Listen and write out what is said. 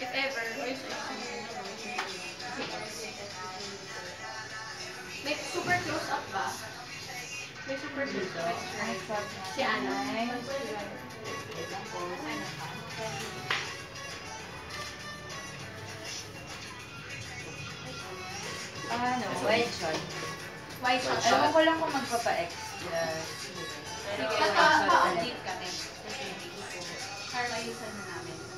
If ever, or is May super close up ba? May super close up. Si Ana. Ano? White shot. White shot. Ewan ko lang kung magpapa-ex. Sige. Pagka-update ka rin. Para ayusan na namin.